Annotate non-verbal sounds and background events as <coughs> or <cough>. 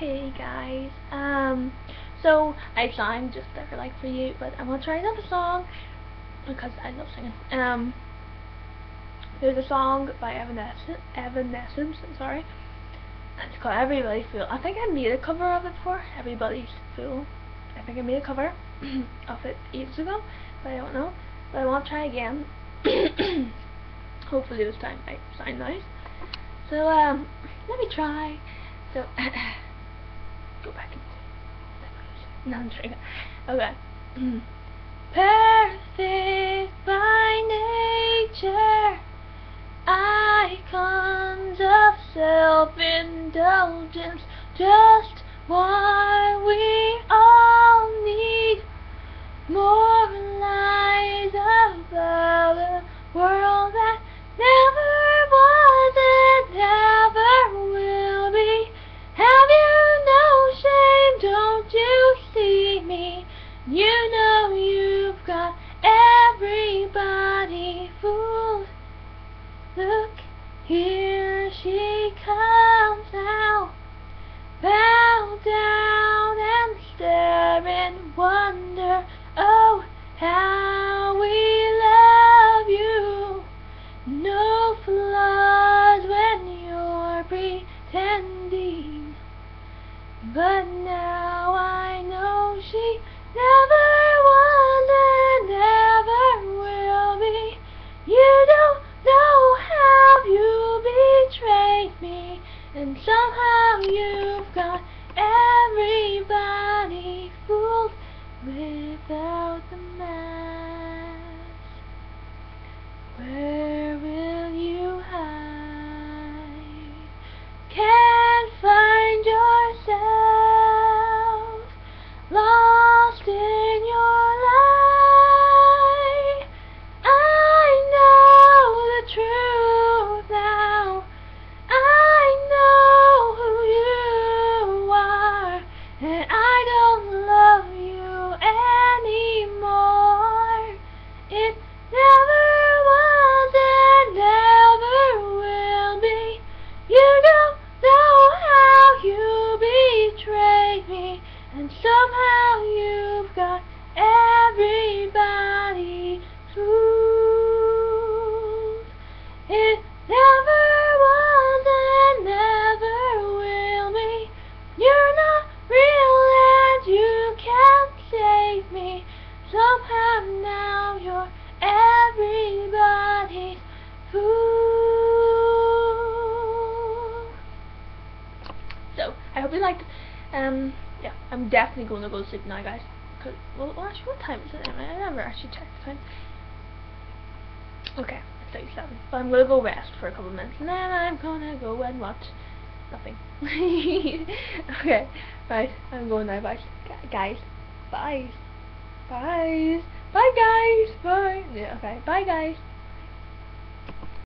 Hey guys, um, so I sang just there like for you, but I'm gonna try another song because I love singing. Um, there's a song by Evanescence, Evanescence, sorry, it's called Everybody's Fool. I think I made a cover of it before, Everybody's Fool. I think I made a cover <clears throat> of it ages ago, but I don't know. But I want to try again. <coughs> Hopefully this time I sound nice. So, um, let me try. So, <laughs> go back and no, I'm trying. Okay. <clears throat> Perfect by nature, icons of self-indulgence, just what we all need. More You know you've got everybody fooled. Look, here she comes now. Bow down and stare in wonder. Oh, how we love you. No flaws when you're pretending. But now I know she never was and never will be. You don't know how you betrayed me, and somehow you've got everybody fooled without the mask. It never was and never will be. You're not real and you can't save me. Somehow now you're everybody's fool. So, I hope you liked it. Um, yeah, I'm definitely going to go to sleep now, guys. Cause, well, actually, what time is it? I never actually checked the time. Okay, it's like 7. But I'm to go rest for a couple minutes, and then I'm to go and watch nothing. <laughs> okay, right, I'm going now, bye. Guys, bye. Bye. Bye, guys. Bye. Yeah, okay, bye, guys.